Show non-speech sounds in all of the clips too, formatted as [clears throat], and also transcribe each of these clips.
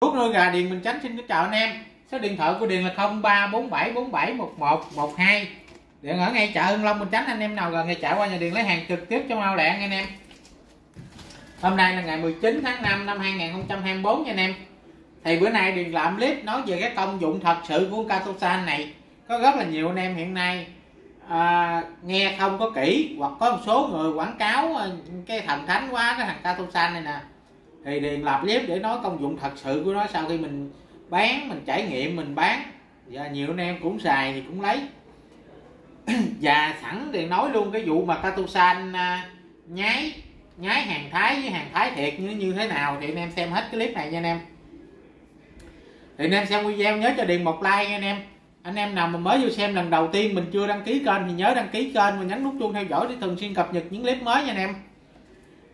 Thuốc nuôi gà Điền Bình Chánh xin kính chào anh em. Số điện thoại của Điền là 0347471112. Điện ở ngay chợ Hưng Long Bình Chánh anh em nào gần ngay chợ qua nhà Điền lấy hàng trực tiếp cho mau lẹ anh em. Hôm nay là ngày 19 tháng 5 năm 2024 nha anh em. Thì bữa nay Điền làm clip nói về cái công dụng thật sự của Catosan này. Có rất là nhiều anh em hiện nay à, nghe không có kỹ hoặc có một số người quảng cáo à, cái thần thánh quá cái thằng Catosan này nè thì điền làm clip để nói công dụng thật sự của nó. Sau khi mình bán mình trải nghiệm mình bán và nhiều anh em cũng xài thì cũng lấy. [coughs] Và sẵn thì nói luôn cái vụ mà Catusan à, nhái nhái hàng thái với hàng thái thiệt như như thế nào thì anh em xem hết cái clip này nha anh em. Thì anh em xem video nhớ cho điền một like nha anh em. Anh em nào mà mới vô xem lần đầu tiên mình chưa đăng ký kênh thì nhớ đăng ký kênh và nhấn nút chuông theo dõi để thường xuyên cập nhật những clip mới nha anh em.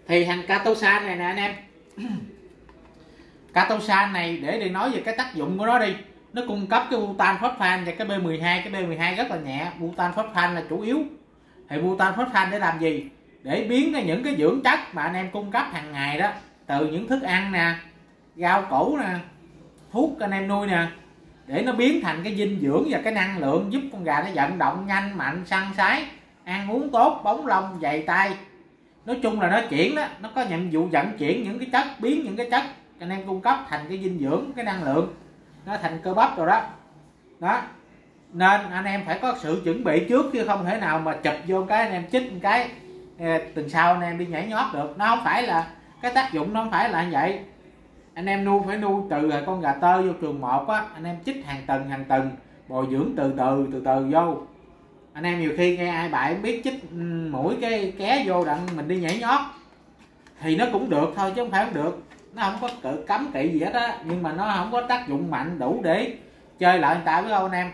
Thì hàng Catosan này nè anh em [clears throat] Catosan này để đi nói về cái tác dụng của nó đi. Nó cung cấp cái butan phosphan và cái B12 cái B12 rất là nhẹ. Butan phosphan là chủ yếu. Thì butan phosphan để làm gì? Để biến ra những cái dưỡng chất mà anh em cung cấp hàng ngày đó, từ những thức ăn nè, rau củ nè, thuốc anh em nuôi nè, để nó biến thành cái dinh dưỡng và cái năng lượng giúp con gà nó vận động nhanh, mạnh, săn sái, ăn uống tốt, bóng lông dày tay nói chung là nó chuyển đó, nó có nhiệm vụ vận chuyển những cái chất, biến những cái chất anh em cung cấp thành cái dinh dưỡng, cái năng lượng. Nó thành cơ bắp rồi đó. Đó. Nên anh em phải có sự chuẩn bị trước chứ không thể nào mà chụp vô cái anh em chích một cái ờ, tuần sau anh em đi nhảy nhót được. Nó không phải là, cái tác dụng nó không phải là như vậy. Anh em nuôi phải nuôi từ con gà tơ vô trường một á, anh em chích hàng tuần hàng tuần bồi dưỡng từ từ từ từ vô anh em nhiều khi nghe ai bại biết chích ừ, mũi cái ké vô đặng mình đi nhảy nhót. Thì nó cũng được thôi chứ không phải không được. Nó không có cự cấm kỵ gì hết á, nhưng mà nó không có tác dụng mạnh đủ để chơi lại người ta với không anh em.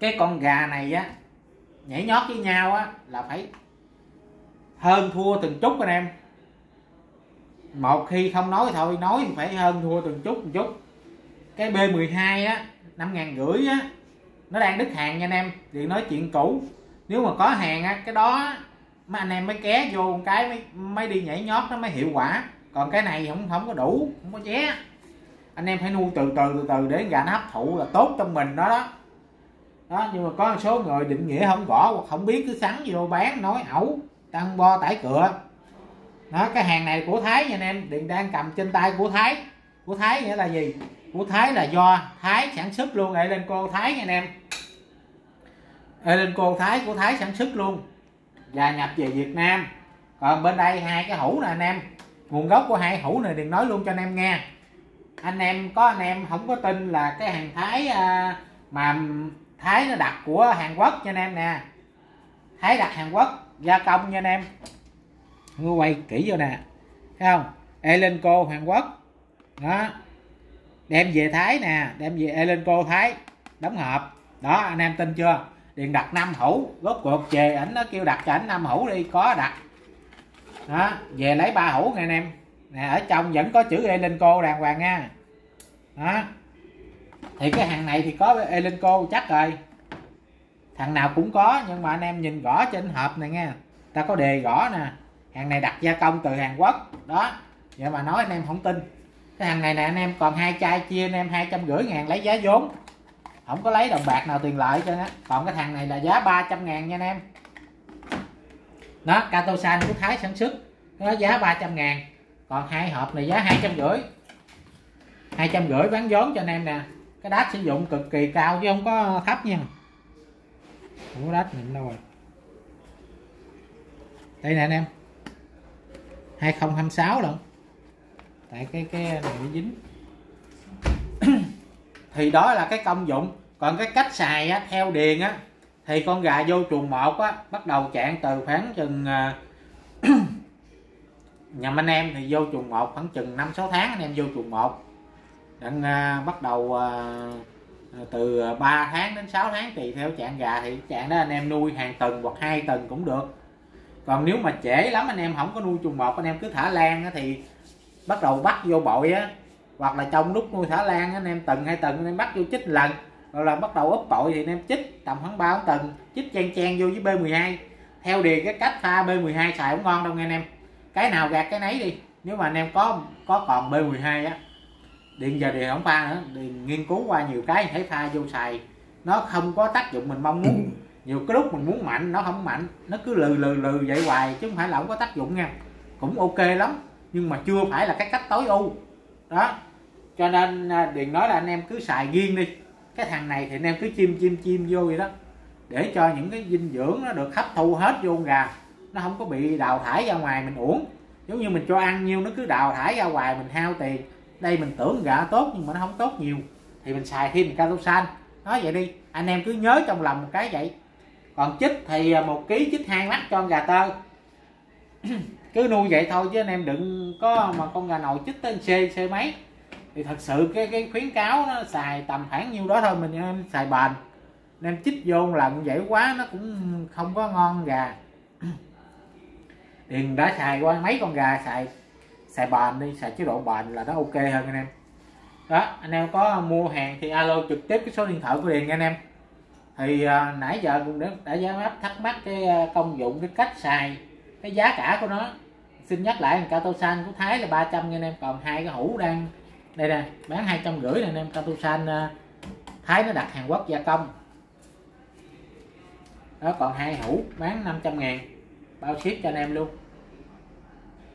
Cái con gà này á, nhảy nhót với nhau á, là phải hơn thua từng chút anh em. Một khi không nói thôi, nói thì phải hơn thua từng chút, một chút. Cái B12 á, năm ngàn rưỡi á nó đang đứt hàng nha anh em. Thì nói chuyện cũ. Nếu mà có hàng á cái đó mấy anh em mới ké vô một cái mới, mới đi nhảy nhót nó mới hiệu quả. Còn cái này không không có đủ không có ché anh em phải nuôi từ từ từ từ để gà nó hấp thụ là tốt trong mình đó đó. Đó nhưng mà có một số người định nghĩa không rõ, hoặc không biết cứ sắn vô bán nói ẩu tăng bo tải cửa. đó cái hàng này của thái nha anh em điện đang cầm trên tay của thái của thái nghĩa là gì? Của thái là do thái sản xuất luôn. Lại lên cô thái nha anh em. Lên cô thái, của thái sản xuất luôn. Và nhập về việt nam. Còn bên đây hai cái hũ nè anh em. Nguồn gốc của hai hũ này đừng nói luôn cho anh em nghe. Anh em, có anh em không có tin là cái hàng thái à, mà thái nó đặt của hàn quốc cho anh em nè. Thái đặt hàn quốc, gia công nha anh em. Ngươi quay kỹ vô nè. Thấy không? Elenco Hàn Quốc đó. Đem về Thái nè, đem về Elenco Thái, đóng hộp. Đó, anh em tin chưa? Điện đặt năm hũ rốt cuộc về ảnh nó kêu đặt cho ảnh năm hũ đi, có đặt. Đó, về lấy ba hũ nghe anh em. Nè, ở trong vẫn có chữ Elenco đàng hoàng nha. Đó. Thì cái hàng này thì có Elenco chắc rồi. Thằng nào cũng có, nhưng mà anh em nhìn gõ trên hộp này nha. Ta có đề gõ nè. Hàng này đặt gia công từ Hàn Quốc. Đó. Vậy mà nói anh em không tin cái hàng này nè anh em còn hai chai chia, anh em hai trăm rưỡi ngàn lấy giá vốn. Không có lấy đồng bạc nào tiền lợi cho nó còn cái thằng này là giá 300 ngàn nha anh em. Đó Katosan của Thái sản xuất nó giá 300 ngàn. Còn hai hộp này giá hai trăm rưỡi. Hai trăm rưỡi bán vốn cho anh em nè. Cái đát sử dụng cực kỳ cao chứ không có thấp nha. Không có đát mình đâu rồi. Đây nè anh em. 2026 lận tại cái cái này nó dính. [coughs] Thì đó là cái công dụng. Còn cái cách xài á, theo điền á thì con gà vô chuồng một á bắt đầu chạng từ khoảng chừng à, [coughs] nhà anh em thì vô chuồng một khoảng chừng năm sáu tháng anh em vô chuồng một. Đang uh, à, bắt đầu uh, từ 3 tháng đến 6 tháng tùy theo trạng gà thì trạng đó anh em nuôi hàng tuần hoặc hai tuần cũng được. Còn nếu mà trễ lắm anh em không có nuôi chuồng một anh em cứ thả lan á, thì bắt đầu bắt vô bội á, hoặc là trong lúc nuôi thả lan anh em từng hai tuần anh em bắt vô chích lần, rồi là bắt đầu úp bội thì anh em chích tầm khoảng ba tuần, chích chen chen vô với B12 theo điều cái cách pha B12 xài cũng ngon đâu nghe anh em. Cái nào gạt cái nấy đi, nếu mà anh em có có còn B12 á điện giờ điện không pha nữa. Điện nghiên cứu qua nhiều cái, thấy pha vô xài, nó không có tác dụng mình mong muốn. Nhiều cái lúc mình muốn mạnh, nó không mạnh, nó cứ lừ lừ lừ vậy hoài, chứ không phải là không có tác dụng nha. Cũng ok lắm nhưng mà chưa phải là cái cách tối ưu. Đó. Cho nên à, điền nói là anh em cứ xài riêng đi. Cái thằng này thì anh em cứ chim chim chim vô vậy đó. Để cho những cái dinh dưỡng nó được hấp thu hết vô gà. Nó không có bị đào thải ra ngoài mình uổng giống như mình cho ăn nhiêu nó cứ đào thải ra ngoài mình hao tiền. Đây mình tưởng gà tốt, nhưng mà nó không tốt nhiều. Thì mình xài thêm catosan nói vậy đi. Anh em cứ nhớ trong lòng một cái vậy. Còn chích thì à, một ký chích hai mắt cho gà tơ. [clears throat] cứ nuôi vậy thôi chứ anh em đừng có mà con gà nồi chích tới c c mấy. Thì thật sự cái cái khuyến cáo nó xài tầm khoảng nhiêu đó thôi mình em xài bền. Nên chích vô lần vậy quá nó cũng không có ngon gà. Điền đã xài qua mấy con gà xài xài bền đi xài chế độ bền là nó ok hơn anh em. Đó anh em có mua hàng thì alo trực tiếp cái số điện thoại của điền anh em. Thì à, nãy giờ cũng đã, đã đáp thắc mắc cái à, công dụng cái cách xài cái giá cả của nó, xin nhắc lại Catosan của Thái là 300 anh em. Còn hai cái hũ đang, đây nè, bán hai trăm rưỡi anh em. Catosan san à, Thái nó đặt Hàn Quốc gia công. Đó, còn hai hũ bán 500 ngàn. Bao ship cho anh em luôn.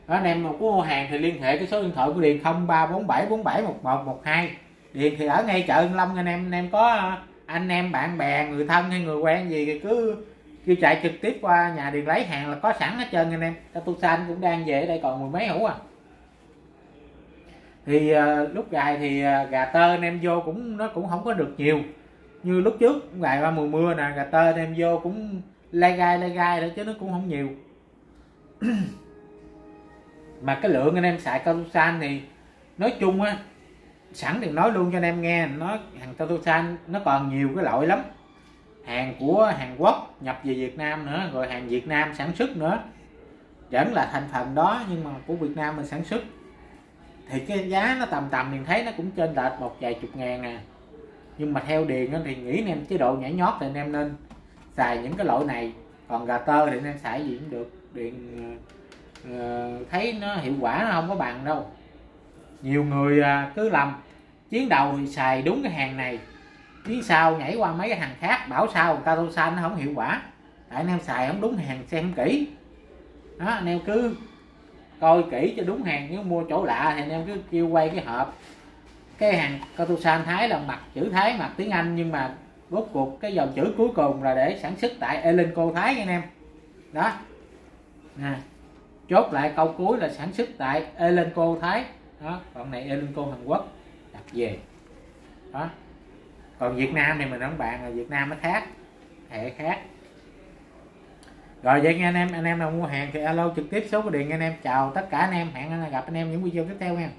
Đó, anh em mà có mua hàng thì liên hệ cái số điện thoại của Điền 0347 47 1112 Điền thì ở ngay chợ Ân Long anh em. Anh em có à, anh em bạn bè, người thân hay người quen gì thì cứ cứ chạy trực tiếp qua nhà điện lấy hàng là có sẵn hết trơn anh em. Tatusan cũng đang về ở đây còn mười mấy hũ à. Thì uh, lúc gài thì uh, gà tơ anh em vô cũng nó cũng không có được nhiều. Như lúc trước cũng gài qua mùa mưa nè gà tơ anh em vô cũng lai gai lai gai đó chứ nó cũng không nhiều. Mà cái lượng anh em xài Tatusan thì nói chung á sẵn thì nói luôn cho anh em nghe nó hàng Tatusan nó còn nhiều cái loại lắm hàng của Hàn Quốc nhập về Việt Nam nữa rồi hàng Việt Nam sản xuất nữa. Vẫn là thành phần đó nhưng mà của Việt Nam mình sản xuất. Thì cái giá nó tầm tầm mình thấy nó cũng trên lệch một vài chục ngàn nè nhưng mà theo điền thì nghĩ anh em chế độ nhảy nhót thì anh em nên xài những cái loại này. Còn gà tơ thì anh em xài gì cũng được. Điện uh, ờ, ờ, thấy nó hiệu quả nó không có bằng đâu. Nhiều người uh, cứ lầm chiến đầu thì xài đúng cái hàng này phía sau nhảy qua mấy cái hàng khác, bảo sao người ta tô xanh nó không hiệu quả. Tại anh em xài không đúng hàng xem kỹ. Đó, anh em cứ coi kỹ cho đúng hàng, nếu mua chỗ lạ thì anh em cứ kêu quay cái hộp. Cái hàng Katusan Thái là mặt, chữ Thái, mặt tiếng Anh, nhưng mà rốt cuộc cái dòng chữ cuối cùng là để sản xuất tại Elenco Thái nha anh em. Đó. Nè chốt lại câu cuối là sản xuất tại Elenco Thái. Đó, còn này Elenco Hàn Quốc, đặt về. Đó còn Việt Nam thì mình không bạn là Việt Nam nó khác, hệ khác. Rồi vậy nha anh em anh em nào mua hàng thì alo trực tiếp số của điện anh em. Chào tất cả anh em, hẹn gặp anh em những video tiếp theo nha.